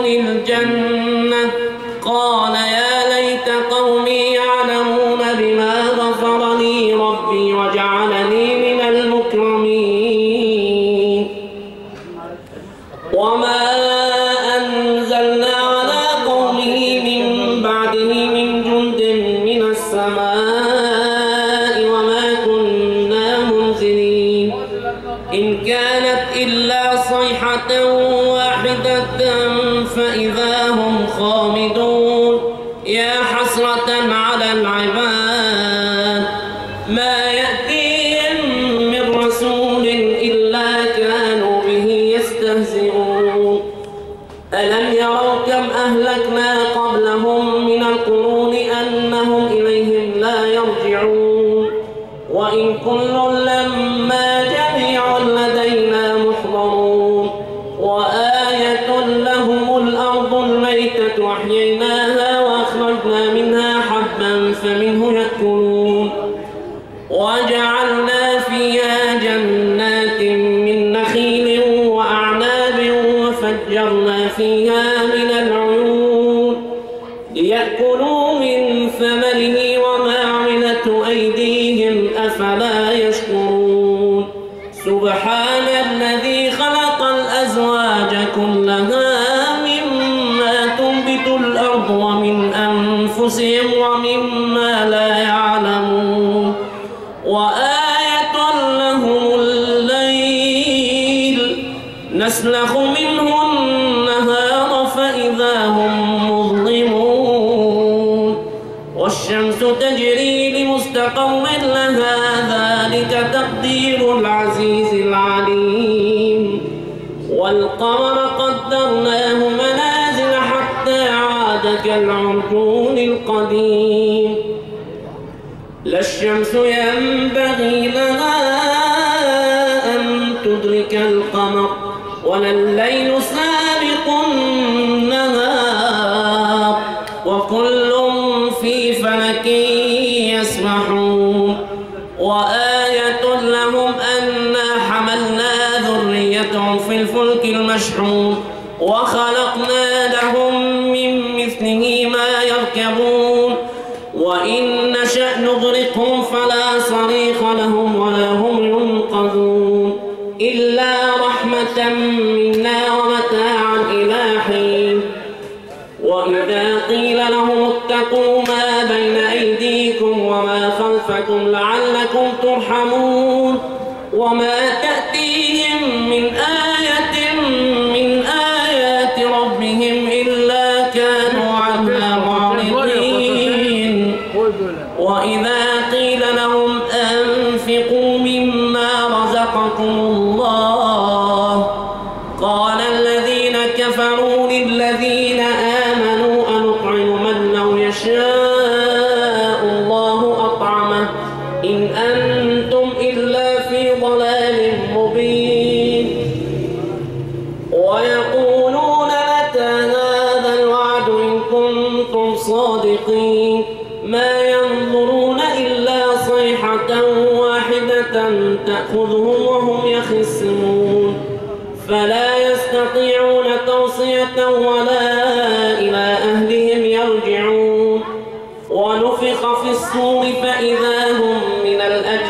ادخل الجنة. قال عليم. والقمر قدرناه منازل حتى عاد كالعرجون القديم. لا الشمس ينبغي لها أن تدرك القمر ولا الليل لعلكم ترحمون وما تأتيهم فإذا هم من الأجل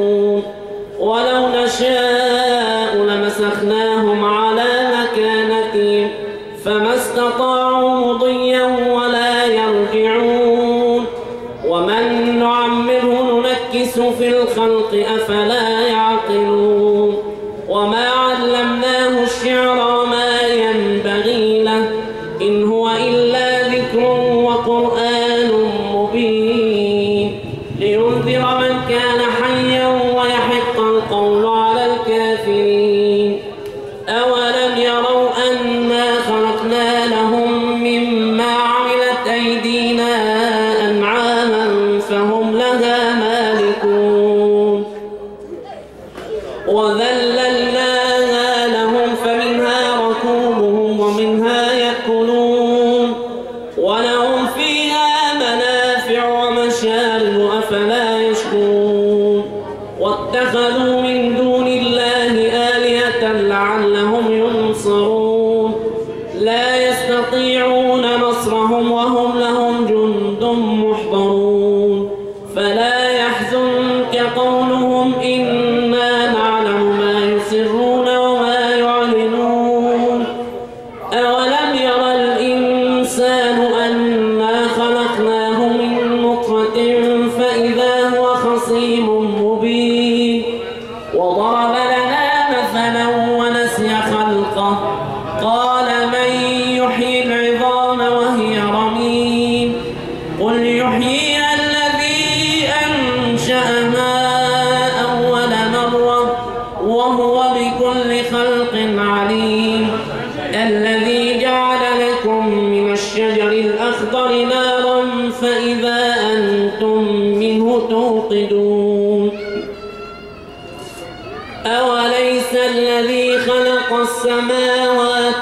فلا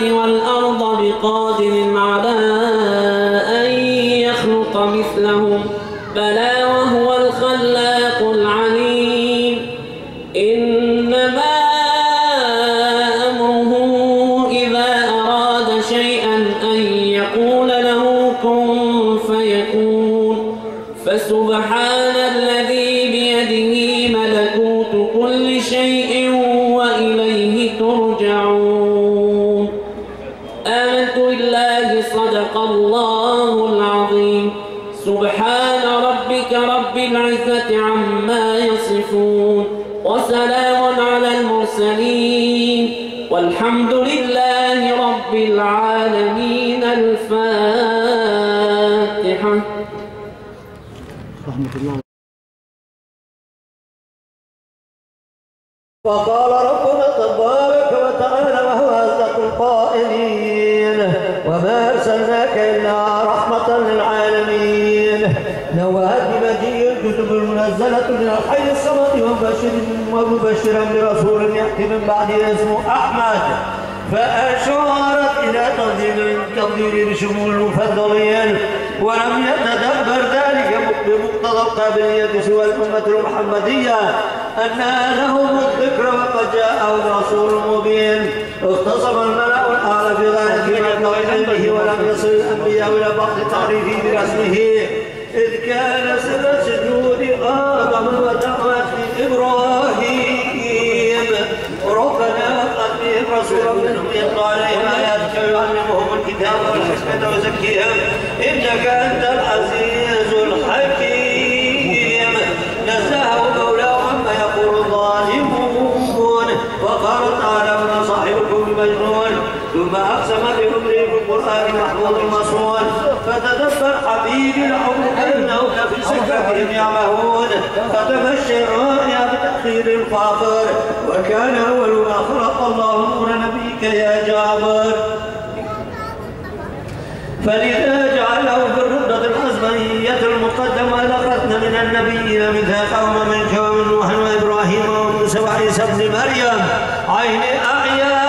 والأرض بقادر على آمنت بالله صدق الله العظيم. سبحان ربك رب العزة عما يصفون. وسلام على المرسلين. والحمد لله رب العالمين. الفاتحة. الله وقال ومبشرا برسول يأتي من بعده اسمه أحمد. فأشارت إلى تفضيل التفضيل بشمول المفضلين ولم يتدبر ذلك بمقتضى القابلية سوى الأمة المحمدية أن لهم الذكر وقد جاءهم رسول مبين. اختصم الملأ الأعلى في غاية به ولم يصل الأنبياء إلى بعض تعريفه برسمه. إذ كان سر سجود آدم ودعوة ويعلمهم الكتاب والحكمة ويزكيهم إنك أنت العزيز الحكيم نزهه مولاه عما يقول الظالمون وقال تعالى وما صاحبكم بمجنون ثم أقسم بأمره في القرآن محفوظ مصون فتدبر حبيبي العمر إنه لفي سكتهم يعمهون فتبشروا يا بتأخير الفاخر وكان أول ما خلق الله نور نبيك يا جابر. فلذا جعله في الردة الحزبانية المقدمة لقدنا من النبيين ميثاقهم منك ومن نوح وإبراهيم وموسى وعيسى ابن مريم. عين أعيان.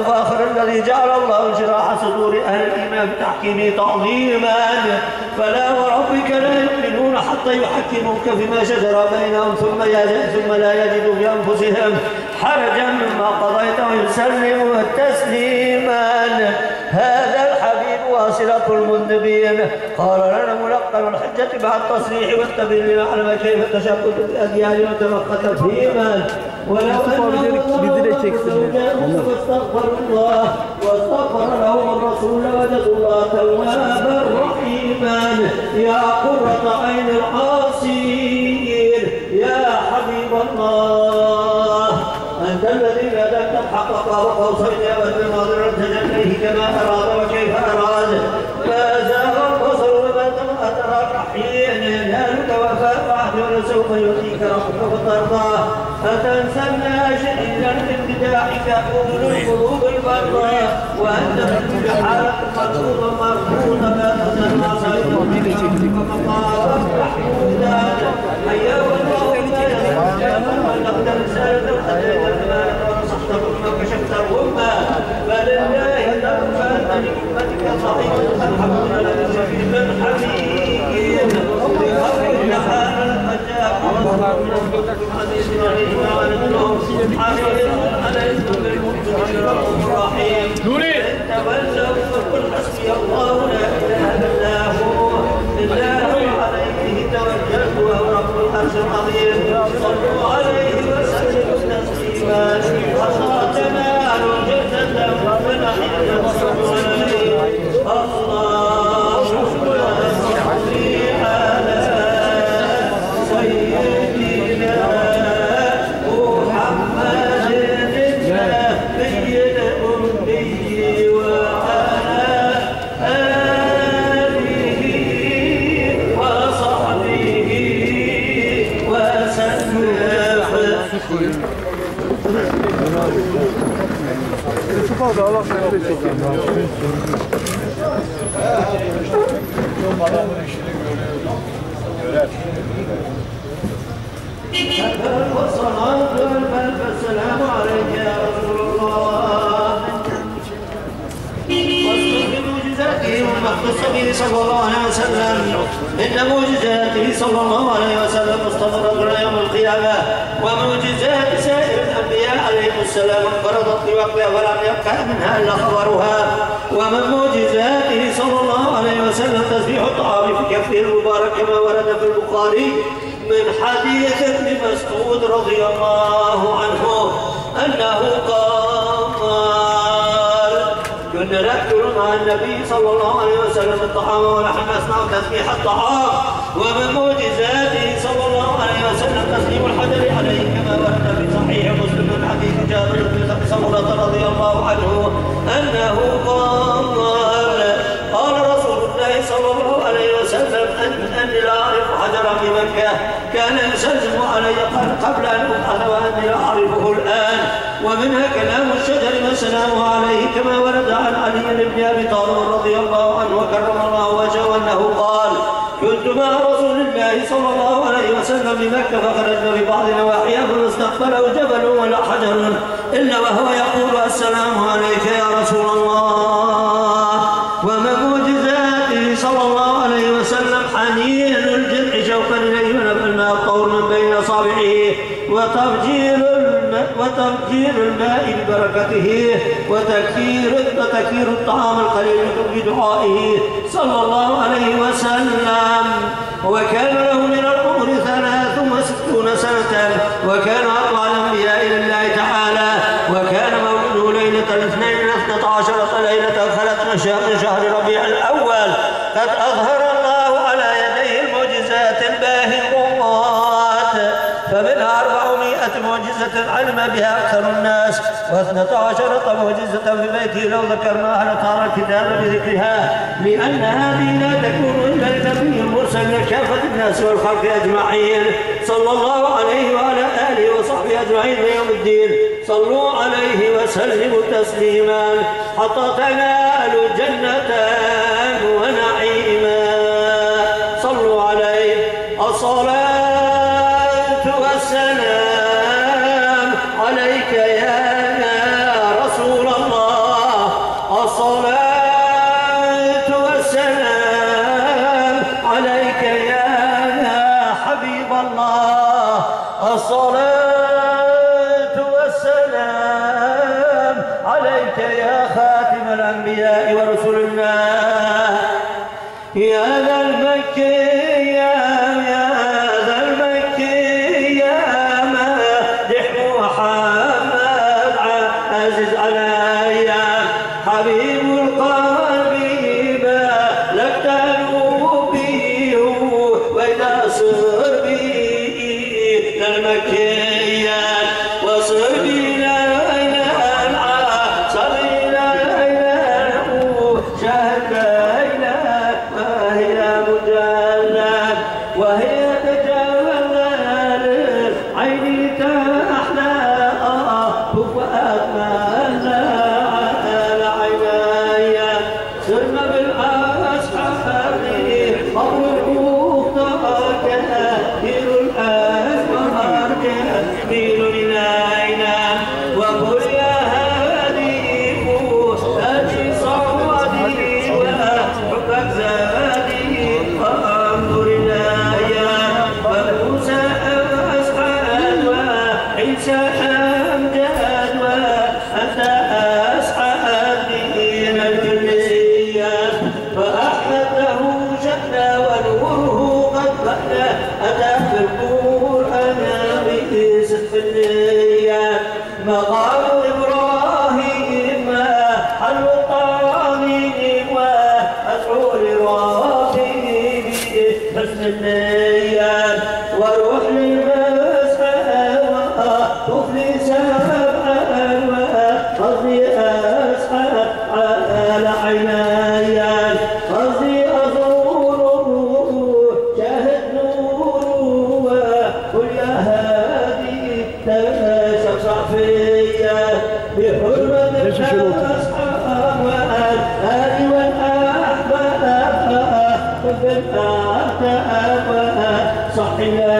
الأفاخر الذي جعل الله انشراح صدور أهل الإيمان بتحكيمه تعظيما. فلا وربك لا يؤمنون حتى يحكموك فيما شجر بينهم ثم ثم لا يجدوا في أنفسهم حرجا مما قضيت ويسلموا تسليما. هذا واصلة المذنبين قال لنا ملقن الحجة مع التصريح والتبين لنعلم كيف تشبث الأديان وتمخت فيما ولو أنهم واستغفروا الله واستغفر لهم الرسول وجدوا الله توابا رحيما. يا قرة عين العاصين يا حبيب الله. أنت الذي لا ذاك حقق وقوسين أبد الناظر تجليه كما أراد وكيف أراد. ما زاغ البصر وما أتراك حين ينالك وفاء عهد وسوف يؤتيك ربك فترضى. فتنسى الناشئ إلا بامتداحك أم القلوب البرة وأنت في حالة مطلوبة مرفوضة ما تتناصر ومن محمودا حيا الله. إن تولوا فقل حسبي الله لا إله إلا هو عليه توكلت وهو رب العرش العظيم صلوا عليه وسلموا تسليما حصاتنا الجنة ونحن نصر عليه والصلاة والسلام عليك يا رسول الله واذكر بمعجزاته وما اختص به صلى الله عليه وسلم ان معجزاته صلى الله عليه وسلم مستمرة يوم القيامة ومعجزات سائر الانبياء عليهم السلام انفرضت لوقتها ولم يبقى منها إلا خبرها. ومن معجزاته صلى الله عليه وسلم تسبيح الطعام في كفه المبارك كما ورد في البخاري من حديث ابن مسعود رضي الله عنه أنه قال كنا نأكل مع النبي صلى الله عليه وسلم الطعام ونحن نسمع تسبيح الطعام. ومن معجزاته صلى الله عليه وسلم تسليم الحجر عليه كما ورد في صحيح مسلم. حديث جابر بن سمرة رضي الله عنه أنه قال قال رسول الله صلى الله عليه وسلم أن أني لا أعرف حجرا بمكة كان يسلم علي قبل أن أبعث وأني لا أعرفه الآن. ومنها كلام الشجر والسلام عليه كما ورد عن علي بن أبي طالب رضي الله عنه وكرم الله وجهه انه قال كنت مع رسول الله صلى الله عليه وسلم بمكة فخرجنا في بعض نواحيها فاستقبله جبل ولا حجر. الا وهو يقول السلام عليك يا رسول الله. ومن معجزاته صلى الله عليه وسلم حنين الجمع شوقا إليه ونبع الماء الطور من بين اصابعه وتفجير الماء وتفجير الماء ببركته. وتكثير وتكثير الطعام القليل بدعائه صلى الله عليه وسلم. وكان له من العمر ثلاث وستون سنة وكان أطلع الأنبياء إلى الله علم بها أكثر الناس. واثنة عشرة معجزة في بيته لو ذكرناها لطار الكتاب بذكرها. لأن هذه لا تكون إلا لنبي مرسل لكافة الناس والخلق أجمعين. صلى الله عليه وعلى آله وصحبه أجمعين يوم الدين. صلوا عليه وسلموا تسليما. حتى تنالوا جنة عزيز علي حبيب It's a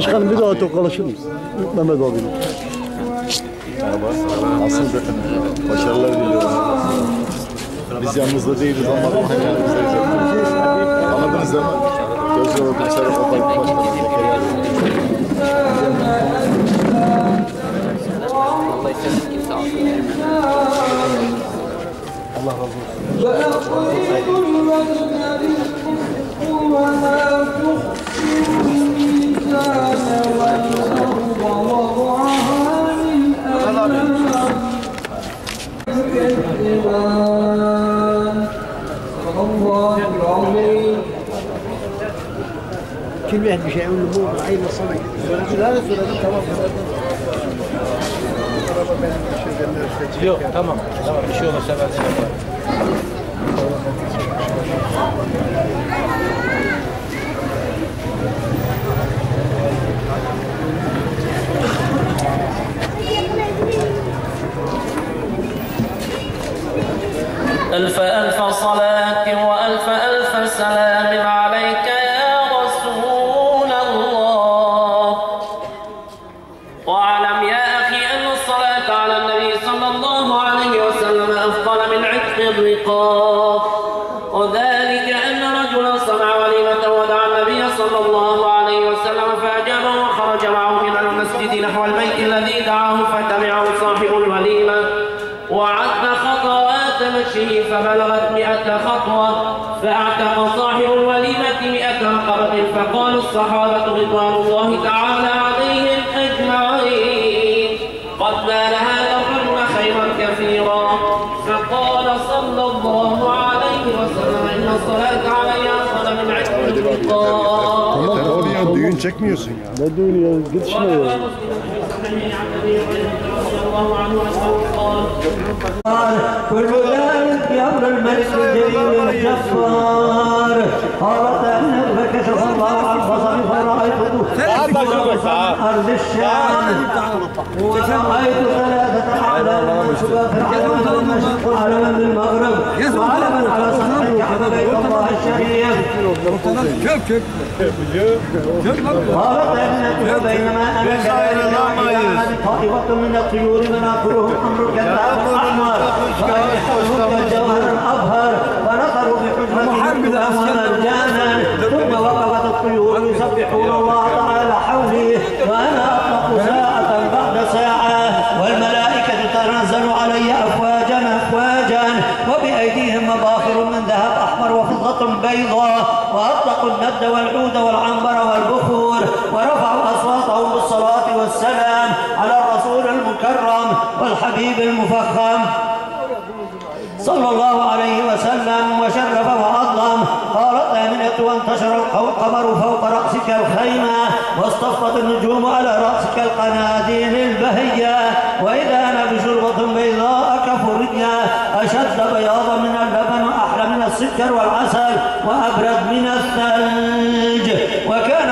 Başkanım bir daha tokalaşır mısın? Mehmet abi. Nasıl Başarılar diliyorum. Biz yanınızda değiliz ama hani Anladınız değil mi? Gözle bakın Serap Apartı Başkanı. Allah razı olsun. Kim bilir bir şey onu bu aynı sana Söylediler de söyledim tamam. Yok tamam. Tamam bir şey olursa. ألف ألف صلاة وألف ألف سلام عليك يا رسول الله. وأعلم يا أخي أن الصلاة على النبي صلى الله عليه وسلم أفضل من عتق الرقاب. وذلك أن رجلا صنع وليمة ودعا النبي صلى الله عليه وسلم فأجابه وخرج معه من المسجد نحو البيت الذي دعاه فتبعه صاحب الوليمة. مشيه فبلغت مئة خطوة فاعتق صاحب الوليمة مئة رقبة فقال الصحابة رضوان الله تعالى عليهم أجمعين قد نال هذا الرجل خيرا كثيرا فقال صلى الله عليه وسلم إن الصلاة علي أفضل من abi ya düğün çekmiyorsun ya. Ne düğünü ya? Git işine ya. وروى مسلم في صحيحه عن ابي هريره رضي الله عنه انه قال قال كل ذلك بأمر الملك الجليل الجبار قالت أنه فكشف الله عن بصري فرأيته أرض الشام ورأيت ثلاثة منسوبة في علما بالمشرق وعلما بالمغرب وعلما على سطح الكعبة بيت الله الشريف قالت ابنته بينما أنا كذلك طائفة من الطيور مناقلهم أمر الكذاب الاحمر ويحفظون الجوهر الابهر ونظروا بحجرة ومرجانا ثم وقفت الطيور يسبحون الله تعالى حولي الند والعود والعنبر والبخور ورفعوا أصواتهم بالصلاة والسلام على الرسول المكرم والحبيب المفخم. صلى الله عليه وسلم وشرف وعظم قال الثامنة وانتشر القمر فوق رأسك الخيمة واصطفت النجوم على رأسك القناديل البهية. وإذا أنا بشربة بيضاء كفرية أشد بياضا من اللبن وأحلى من السكر والعسل وأبرد من الثلج. وكان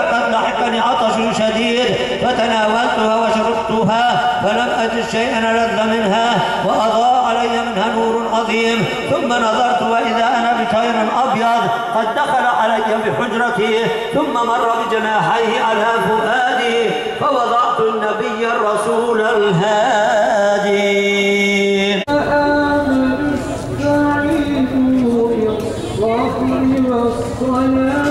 شديد فتناولتها وشربتها فلم أجد شيئا ألذ منها وأضاء علي منها نور عظيم. ثم نظرت وإذا أنا بطير أبيض قد دخل علي بحجرتي. ثم مر بجناحيه على فؤادي فوضعت النبي الرسول الهادي. ما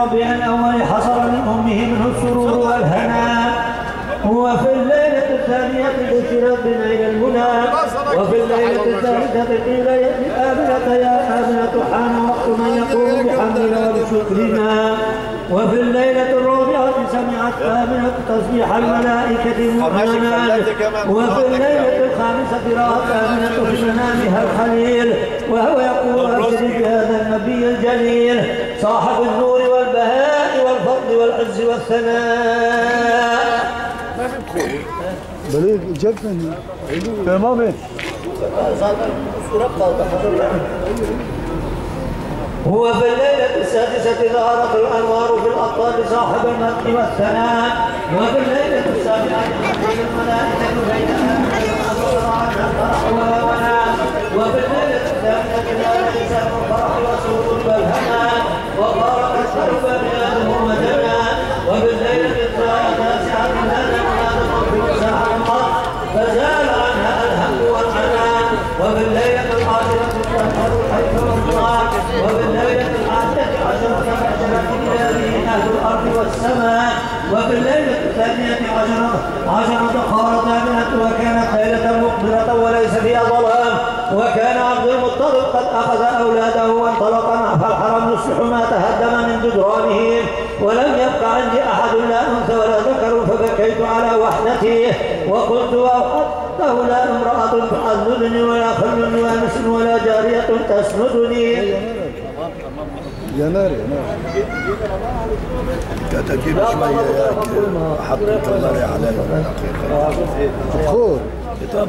مربع الأول حصل من أمه منه السرور والهناء وفي الليلة الثانية ذكرت بليل المنى. وفي الليلة الثالثة قيل يا آمنة يا آمنة حان وقت من يقوم بحمدنا وبشكرنا وفي الليلة الرابعة سمعت آمنة تسبيح الملائكة المؤمنات وفي الليلة الخامسة رأت آمنة في منامها الخليل. وهو يقول أسري بهذا النبي الجليل. صاحب النور والبهاء والفضل والعز والثناء. بليغ جبني تمام. هو في الليلة السادسة ظهرت الأنوار في الأطلال صاحب المدح والثناء وفي الليلة السابعة الملائكة بينها وفي الليلة الثامنة الفرح عشرة قارت آمنة وكانت ليلة مقبلة وليس فيها ظلام. وكان عبد المطلب قد أخذ أولاده وانطلق نحو الحرم يصلح ما تهدم من جدرانه ولم يبق عندي أحد لا أنثى ولا ذكر فبكيت على وحدتي. وقلت وأخذته لا امرأة تعذبني ولا خل وانس ولا جارية تسندني. يا نار كتاكيب شوية ياك حطيت النار على خور طب